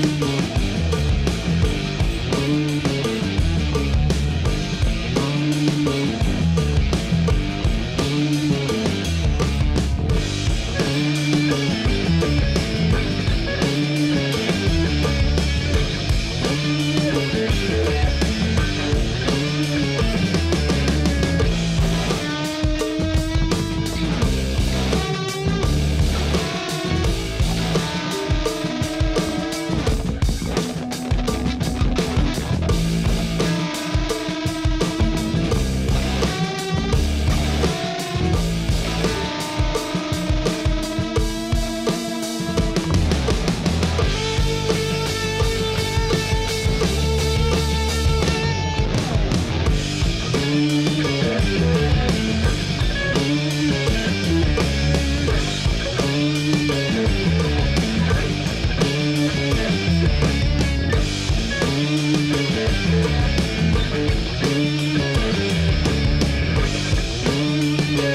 Thank you.